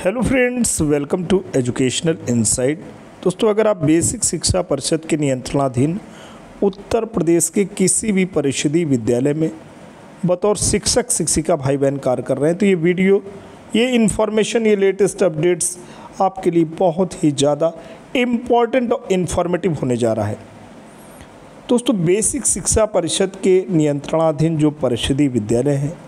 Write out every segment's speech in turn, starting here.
Hello friends, welcome to educational insight. दोस्तों, अगर आप बेसिक शिक्षा परिषद के नियंत्रणाधीन उत्तर प्रदेश के किसी भी परिषदीय विद्यालय में बतौर शिक्षक, शिक्षिका भाई बहन कार्य कर रहे हैं तो ये वीडियो, ये इन्फॉर्मेशन ये लेटेस्ट अपडेट्स आपके लिए बहुत ही ज़्यादा इंपॉर्टेंट और इन्फॉर्मेटिव होने जा रहा है। दोस्तों, बेसिक शिक्षा परिषद के नियंत्रणाधीन जो परिषदीय विद्यालय हैं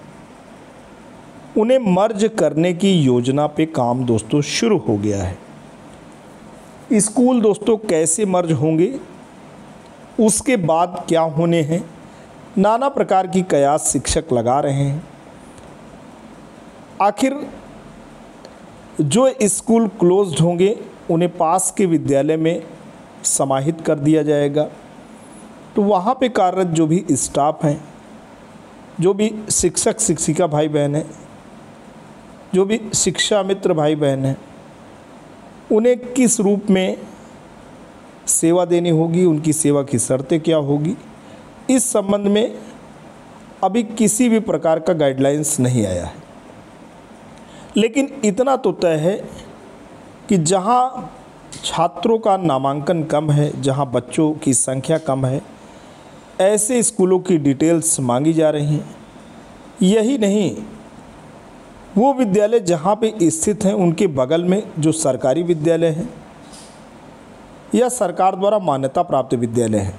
उन्हें मर्ज करने की योजना पे काम दोस्तों शुरू हो गया है। स्कूल दोस्तों कैसे मर्ज होंगे? उसके बाद क्या होने हैं? नाना प्रकार की कयास शिक्षक लगा रहे हैं। आखिर जो स्कूल क्लोज्ड होंगे, उन्हें पास के विद्यालय में समाहित कर दिया जाएगा। तो वहाँ पे कार्यरत जो भी स्टाफ हैं, जो भी शिक्षक, शिक्षिका भाई बहन हैं जो भी शिक्षा मित्र भाई बहन हैं, उन्हें किस रूप में सेवा देनी होगी, उनकी सेवा की शर्तें क्या होगी, इस संबंध में अभी किसी भी प्रकार का गाइडलाइंस नहीं आया है। लेकिन इतना तो तय है कि जहाँ छात्रों का नामांकन कम है, जहाँ बच्चों की संख्या कम है, ऐसे स्कूलों की डिटेल्स मांगी जा रही हैं। यही नहीं वो विद्यालय जहाँ पे स्थित हैं, उनके बगल में जो सरकारी विद्यालय हैं या सरकार द्वारा मान्यता प्राप्त विद्यालय हैं,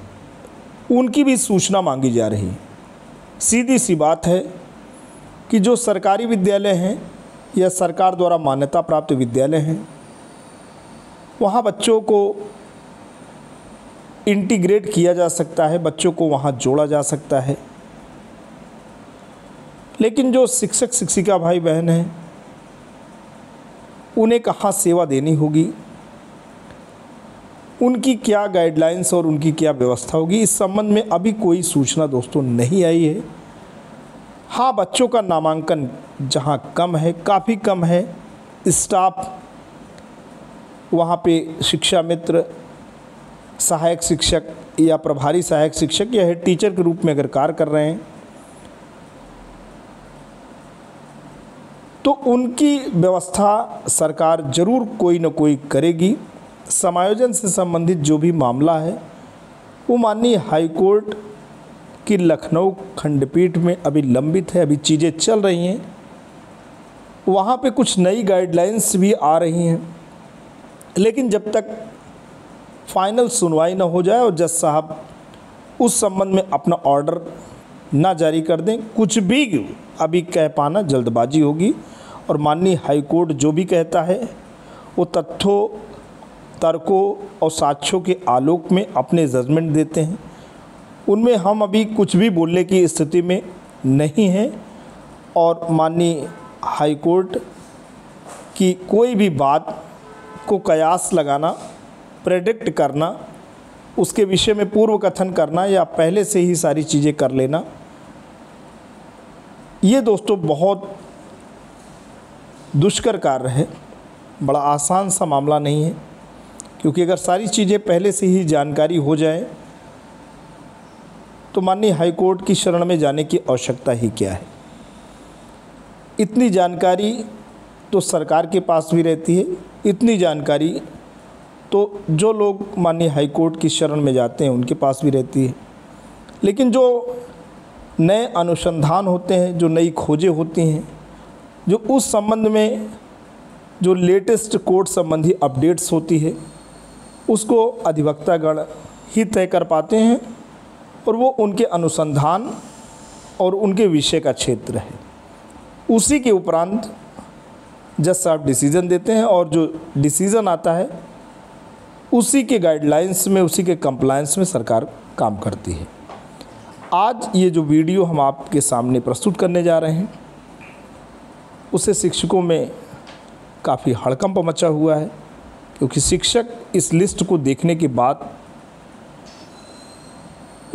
उनकी भी सूचना मांगी जा रही है। सीधी सी बात है कि जो सरकारी विद्यालय हैं या सरकार द्वारा मान्यता प्राप्त विद्यालय हैं, वहाँ बच्चों को इंटीग्रेट किया जा सकता है, बच्चों को वहाँ जोड़ा जा सकता है। लेकिन जो शिक्षक शिक्षिका भाई बहन हैं, उन्हें कहाँ सेवा देनी होगी? उनकी क्या गाइडलाइंस और उनकी क्या व्यवस्था होगी? इस संबंध में अभी कोई सूचना दोस्तों नहीं आई है। हाँ बच्चों का नामांकन जहाँ कम है, काफ़ी कम है। स्टाफ, वहाँ पे शिक्षा मित्र, सहायक शिक्षक या प्रभारी सहायक शिक्षक या हेड टीचर के रूप में अगर कार्य कर रहे हैं तो उनकी व्यवस्था सरकार ज़रूर कोई न कोई करेगी। समायोजन से संबंधित जो भी मामला है, वो माननीय हाईकोर्ट की लखनऊ खंडपीठ में अभी लंबित है, अभी चीज़ें चल रही हैं। वहाँ पे कुछ नई गाइडलाइंस भी आ रही हैं। लेकिन जब तक फाइनल सुनवाई ना हो जाए और जज साहब उस संबंध में अपना ऑर्डर ना जारी कर दें, कुछ भी अभी कह पाना जल्दबाजी होगी और माननीय हाईकोर्ट जो भी कहता है, वो तथ्यों, तर्कों और साक्ष्यों के आलोक में अपने जजमेंट देते हैं। उनमें हम अभी कुछ भी बोलने की स्थिति में नहीं हैं और माननीय हाईकोर्ट की कोई भी बात को कयास लगाना प्रेडिक्ट करना, उसके विषय में पूर्व कथन करना या पहले से ही सारी चीज़ें कर लेना ये दोस्तों बहुत दुष्कर कार्य है। बड़ा आसान सा मामला नहीं है, क्योंकि अगर सारी चीज़ें पहले से ही जानकारी हो जाए तो माननीय हाईकोर्ट की शरण में जाने की आवश्यकता ही क्या है? इतनी जानकारी तो सरकार के पास भी रहती है, इतनी जानकारी तो जो लोग माननीय हाईकोर्ट की शरण में जाते हैं, उनके पास भी रहती है। लेकिन जो नए अनुसंधान होते हैं, जो नई खोजें होती हैं, जो उस संबंध में जो लेटेस्ट कोर्ट संबंधी अपडेट्स होती है, उसको अधिवक्तागण ही तय कर पाते हैं और वो उनके अनुसंधान और उनके विषय का क्षेत्र है। उसी के उपरांत जज साहब डिसीज़न देते हैं और जो डिसीज़न आता है, उसी के गाइडलाइंस में, उसी के कंप्लायंस में सरकार काम करती है। आज ये जो वीडियो हम आपके सामने प्रस्तुत करने जा रहे हैं उससे शिक्षकों में काफ़ी हड़कंप मचा हुआ है, क्योंकि शिक्षक इस लिस्ट को देखने के बाद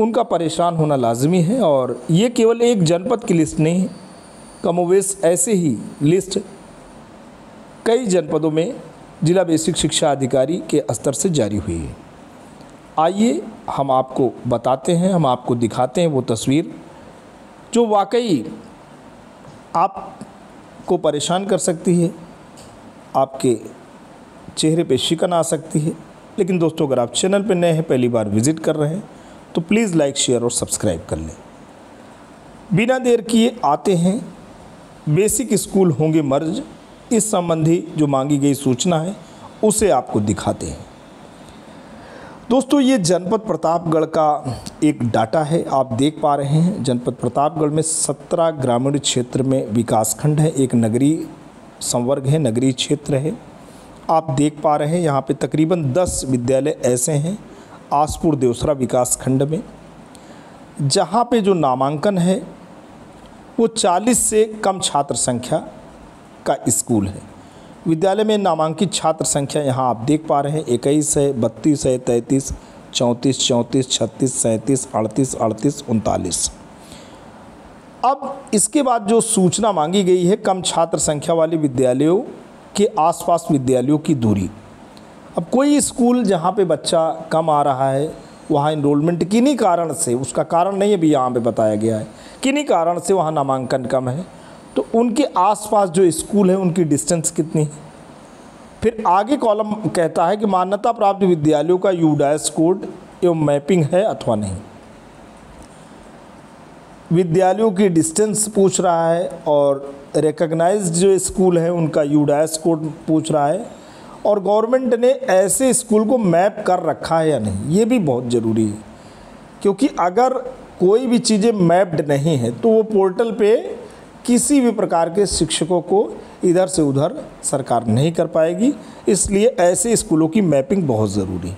उनका परेशान होना लाजमी है और ये केवल एक जनपद की लिस्ट नहीं है कमोवेश ऐसे ही लिस्ट कई जनपदों में जिला बेसिक शिक्षा अधिकारी के स्तर से जारी हुई है। आइए हम आपको बताते हैं, हम आपको दिखाते हैं वो तस्वीर, जो वाकई आप को परेशान कर सकती है, आपके चेहरे पे शिकन आ सकती है। लेकिन दोस्तों, अगर आप चैनल पे नए हैं, पहली बार विज़िट कर रहे हैं तो प्लीज़ लाइक, शेयर और सब्सक्राइब कर लें। बिना देर किए आते हैं। बेसिक स्कूल होंगे मर्ज। इस संबंधी जो मांगी गई सूचना है, उसे आपको दिखाते हैं। दोस्तों, ये जनपद प्रतापगढ़ का एक डाटा है। आप देख पा रहे हैं, जनपद प्रतापगढ़ में सत्रह ग्रामीण क्षेत्र में विकासखंड है। एक नगरीय संवर्ग है नगरीय क्षेत्र है। आप देख पा रहे हैं, यहाँ पे तकरीबन 10 विद्यालय ऐसे हैं, आसपुर देवसरा विकास खंड में। जहाँ पे जो नामांकन है, वो 40 से कम छात्र संख्या का स्कूल है। विद्यालय में नामांकित छात्र संख्या यहाँ आप देख पा रहे हैं। इक्कीस है, बत्तीस है, तैंतीस, चौंतीस चौंतीस, छत्तीस, सैंतीस, अड़तीस अड़तीस, उनतालीस। अब इसके बाद जो सूचना मांगी गई है कम छात्र संख्या वाले विद्यालयों के आसपास विद्यालयों की दूरी। अब कोई स्कूल जहाँ पे बच्चा कम आ रहा है, वहाँ इनरोलमेंट किन्हीं कारण से, उसका कारण नहीं अभी यहाँ पे बताया गया है, किन्हीं कारण से वहाँ नामांकन कम है? तो उनके आसपास जो स्कूल है, उनकी डिस्टेंस कितनी है? फिर आगे कॉलम कहता है कि मान्यता प्राप्त विद्यालयों का यूडाइस कोड एवं मैपिंग है अथवा नहीं? विद्यालयों की डिस्टेंस पूछ रहा है और रिकग्नाइज जो स्कूल है, उनका यूडाइस कोड पूछ रहा है और गवर्नमेंट ने ऐसे स्कूल को मैप कर रखा है या नहीं? ये भी बहुत ज़रूरी है, क्योंकि अगर कोई भी चीज़ें मैप्ड नहीं है तो वो पोर्टल पे किसी भी प्रकार के शिक्षकों को इधर से उधर सरकार नहीं कर पाएगी। इसलिए ऐसे स्कूलों की मैपिंग बहुत ज़रूरी है।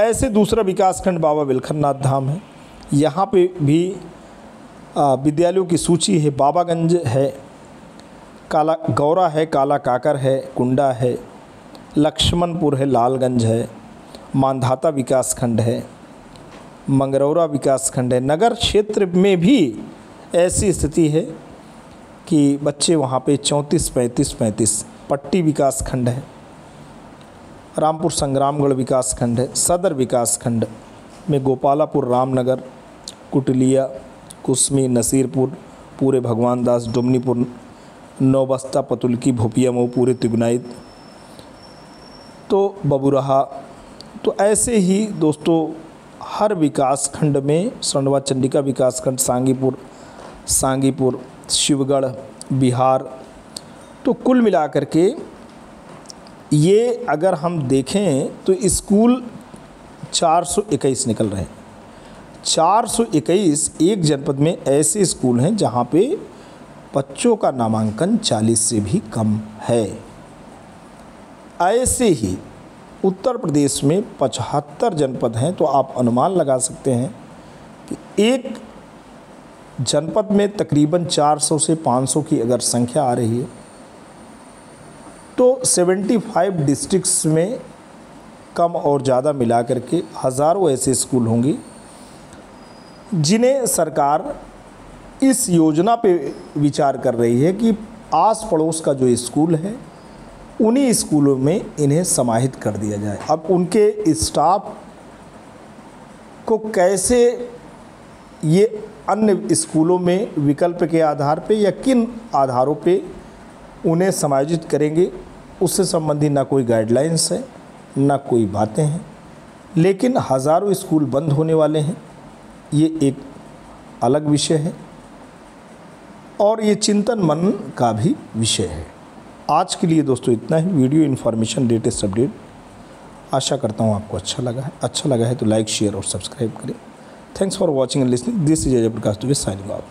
ऐसे दूसरा विकासखंड बाबा विलखननाथ धाम है। यहाँ पे भी विद्यालयों की सूची है। बाबागंज है, काला, गौरा है, काला काकर है, कुंडा है, लक्ष्मणपुर है, लालगंज है मानधाता विकास खंड है, मंगरौरा विकासखंड है। नगर क्षेत्र में भी ऐसी स्थिति है कि बच्चे वहाँ पे चौंतीस, पैंतीस पैंतीस, पट्टी विकास खंड है, रामपुर संग्रामगढ़ विकास खंड है, सदर विकास खंड में गोपालापुर, रामनगर, कुटलिया, कुसमी, नसीरपुर, पूरे भगवान दास डुमनीपुर, नौबस्ता, पतुलकी, भोपिया मऊ पूरे तिगुनाइद तो बबुरहा। तो ऐसे ही दोस्तों, हर विकास खंड में स्वर्णवा चंडिका विकास खंड, सांगीपुर सांगीपुर शिवगढ़, बिहार तो कुल मिलाकर के ये अगर हम देखें तो स्कूल 421 निकल रहे हैं। 421 एक जनपद में ऐसे स्कूल हैं जहाँ पे बच्चों का नामांकन 40 से भी कम है। ऐसे ही उत्तर प्रदेश में पचहत्तर जनपद हैं तो आप अनुमान लगा सकते हैं कि एक जनपद में तकरीबन 400 से 500 की अगर संख्या आ रही है तो 75 डिस्ट्रिक्ट्स में कम और ज़्यादा मिला करके हज़ारों ऐसे स्कूल होंगे, जिन्हें सरकार इस योजना पे विचार कर रही है कि आस पड़ोस का जो स्कूल है, उन्हीं स्कूलों में इन्हें समाहित कर दिया जाए। अब उनके स्टाफ को कैसे ये अन्य स्कूलों में विकल्प के आधार पे या किन आधारों पे उन्हें समायोजित करेंगे, उससे संबंधी ना कोई गाइडलाइंस है, ना कोई बातें हैं। लेकिन हज़ारों स्कूल बंद होने वाले हैं, ये एक अलग विषय है। और ये चिंतन मन का भी विषय है। आज के लिए दोस्तों इतना ही। वीडियो इन्फॉर्मेशन लेटेस्ट अपडेट आशा करता हूँ आपको अच्छा लगा है। अच्छा लगा है तो लाइक शेयर और सब्सक्राइब करें। Thanks for watching and listening. This is Ajay Prakash Dubey signing off.